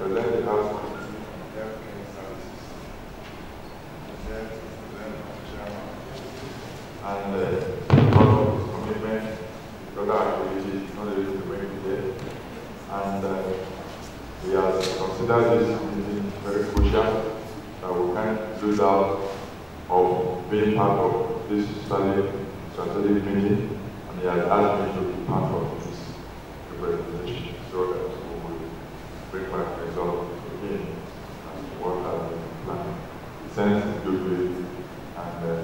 And uh, because of his commitment, it. And uh, we considered this meeting very crucial that we can lose out of being part of this study, strategic meeting, and he has asked me to be part of this break my result again and work out the plan. The sentence is good and uh,